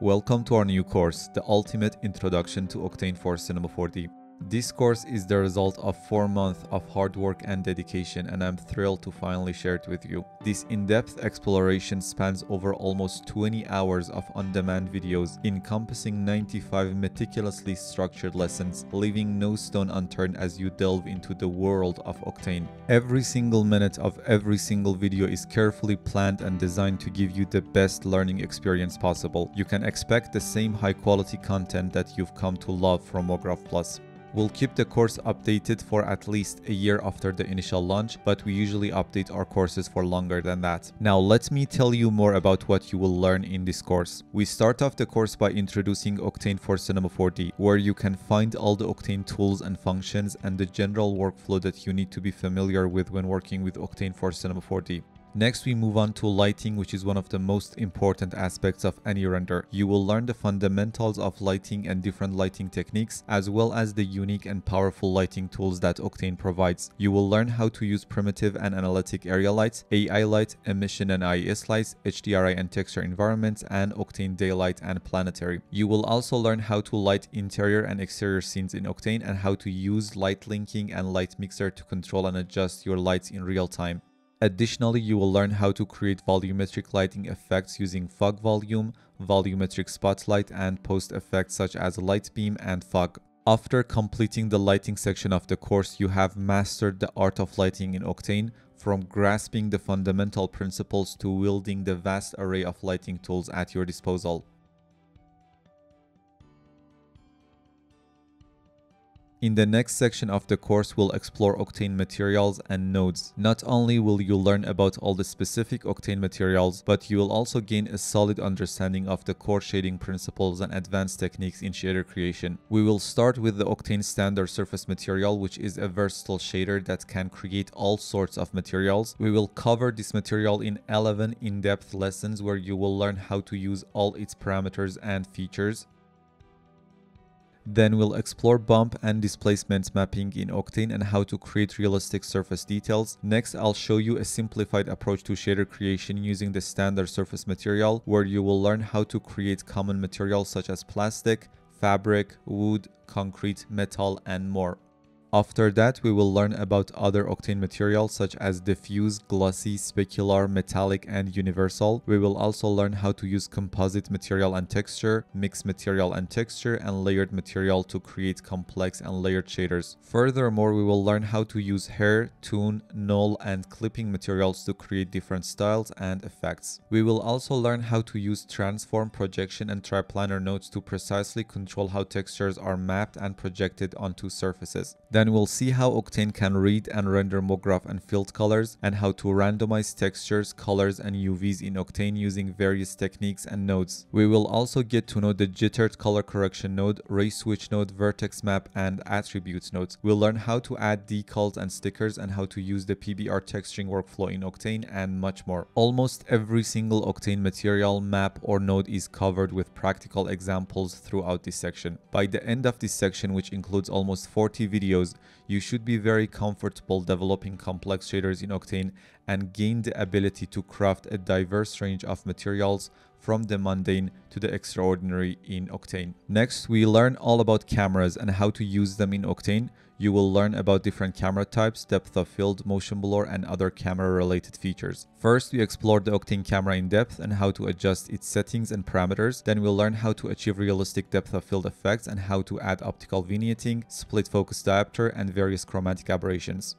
Welcome to our new course, The Ultimate Introduction to Octane for Cinema 4D. This course is the result of 4 months of hard work and dedication and I'm thrilled to finally share it with you. This in-depth exploration spans over almost 20 hours of on-demand videos encompassing 95 meticulously structured lessons, leaving no stone unturned as you delve into the world of Octane. Every single minute of every single video is carefully planned and designed to give you the best learning experience possible. You can expect the same high quality content that you've come to love from MoGraph Plus. We'll keep the course updated for at least a year after the initial launch, but we usually update our courses for longer than that. Now let me tell you more about what you will learn in this course. We start off the course by introducing Octane for Cinema 4D, where you can find all the Octane tools and functions and the general workflow that you need to be familiar with when working with Octane for Cinema 4D. Next, we move on to lighting, which is one of the most important aspects of any render. You will learn the fundamentals of lighting and different lighting techniques, as well as the unique and powerful lighting tools that Octane provides. You will learn how to use primitive and analytic area lights, AI light, emission and IES lights, HDRI and texture environments, and Octane daylight and planetary. You will also learn how to light interior and exterior scenes in Octane and how to use light linking and light mixer to control and adjust your lights in real time. Additionally, you will learn how to create volumetric lighting effects using fog volume, volumetric spotlight, and post effects such as light beam and fog. After completing the lighting section of the course, you have mastered the art of lighting in Octane, from grasping the fundamental principles to wielding the vast array of lighting tools at your disposal. In the next section of the course, we'll explore Octane materials and nodes. Not only will you learn about all the specific Octane materials, but you will also gain a solid understanding of the core shading principles and advanced techniques in shader creation. We will start with the Octane standard surface material, which is a versatile shader that can create all sorts of materials. We will cover this material in 11 in-depth lessons where you will learn how to use all its parameters and features. Then we'll explore bump and displacement mapping in Octane and how to create realistic surface details. Next, I'll show you a simplified approach to shader creation using the standard surface material where you will learn how to create common materials such as plastic, fabric, wood, concrete, metal, and more. After that, we will learn about other Octane materials such as diffuse, glossy, specular, metallic, and universal. We will also learn how to use composite material and texture, mixed material and texture, and layered material to create complex and layered shaders. Furthermore, we will learn how to use hair, toon, null, and clipping materials to create different styles and effects. We will also learn how to use transform, projection, and triplanar nodes to precisely control how textures are mapped and projected onto surfaces. Then we'll see how Octane can read and render MoGraph and field colors and how to randomize textures, colors and UVs in Octane using various techniques and nodes. We will also get to know the jittered color correction node, ray switch node, vertex map and attributes nodes. We'll learn how to add decals and stickers and how to use the PBR texturing workflow in Octane and much more. Almost every single Octane material, map or node is covered with practical examples throughout this section. By the end of this section, which includes almost 40 videos, videos, you should be very comfortable developing complex shaders in Octane and gain the ability to craft a diverse range of materials from the mundane to the extraordinary in Octane. Next, we learn all about cameras and how to use them in Octane. You will learn about different camera types, depth of field, motion blur, and other camera related features. First, we explore the Octane camera in depth and how to adjust its settings and parameters. Then we'll learn how to achieve realistic depth of field effects and how to add optical vignetting, split focus diopter, and various chromatic aberrations.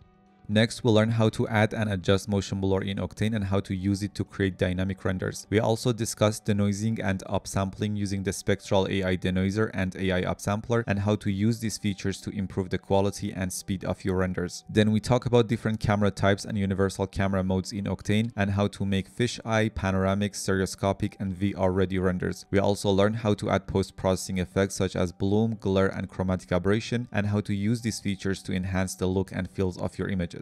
Next, we'll learn how to add and adjust motion blur in Octane and how to use it to create dynamic renders. We also discussed denoising and upsampling using the Spectral AI Denoiser and AI Upsampler and how to use these features to improve the quality and speed of your renders. Then we talk about different camera types and universal camera modes in Octane and how to make fisheye, panoramic, stereoscopic, and VR ready renders. We also learn how to add post-processing effects such as bloom, glare, and chromatic aberration and how to use these features to enhance the look and feels of your images.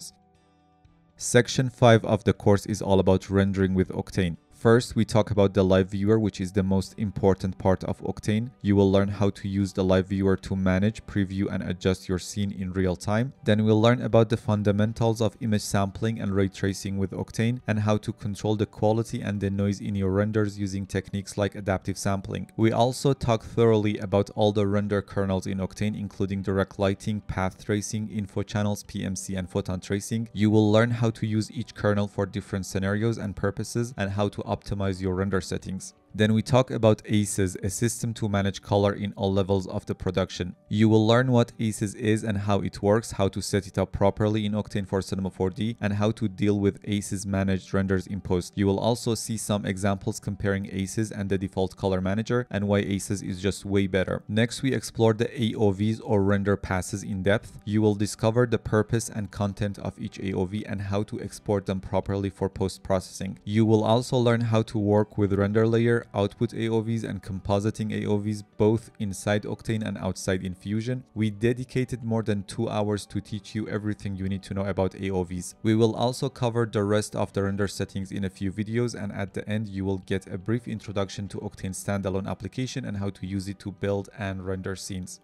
Section 5 of the course is all about rendering with Octane. First, we talk about the live viewer, which is the most important part of Octane. You will learn how to use the live viewer to manage, preview, and adjust your scene in real time. Then we'll learn about the fundamentals of image sampling and ray tracing with Octane and how to control the quality and the noise in your renders using techniques like adaptive sampling. We also talk thoroughly about all the render kernels in Octane, including direct lighting, path tracing, info channels, PMC, and photon tracing. You will learn how to use each kernel for different scenarios and purposes and how to optimize your render settings. Then we talk about ACES, a system to manage color in all levels of the production. You will learn what ACES is and how it works, how to set it up properly in Octane for Cinema 4D, and how to deal with ACES managed renders in post. You will also see some examples comparing ACES and the default color manager and why ACES is just way better. Next, we explore the AOVs or render passes in depth. You will discover the purpose and content of each AOV and how to export them properly for post-processing. You will also learn how to work with render layer, output AOVs and compositing AOVs both inside Octane and outside in Fusion. We dedicated more than two hours to teach you everything you need to know about AOVs. We will also cover the rest of the render settings in a few videos and at the end you will get a brief introduction to Octane standalone application and how to use it to build and render scenes.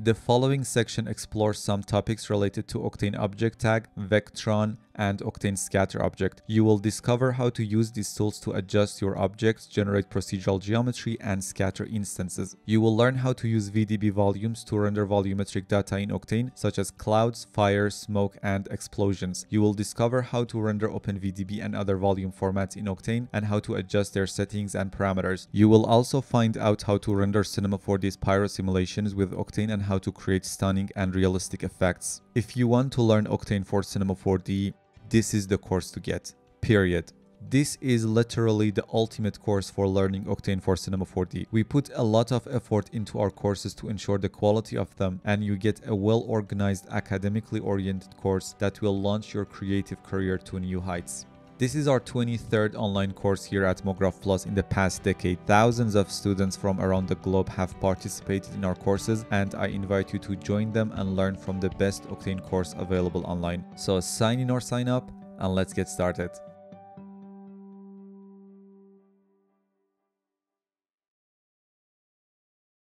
The following section explores some topics related to Octane Object Tag, Vectron, and Octane Scatter object. You will discover how to use these tools to adjust your objects, generate procedural geometry, and scatter instances. You will learn how to use VDB volumes to render volumetric data in Octane, such as clouds, fire, smoke, and explosions. You will discover how to render OpenVDB and other volume formats in Octane, and how to adjust their settings and parameters. You will also find out how to render Cinema 4D pyro simulations with Octane and how to create stunning and realistic effects. If you want to learn Octane for Cinema 4D, this is the course to get, period. This is literally the ultimate course for learning Octane for Cinema 4D. We put a lot of effort into our courses to ensure the quality of them and you get a well-organized academically oriented course that will launch your creative career to new heights. This is our 23rd online course here at MoGraph Plus in the past decade. Thousands of students from around the globe have participated in our courses and I invite you to join them and learn from the best Octane course available online. So sign in or sign up and let's get started.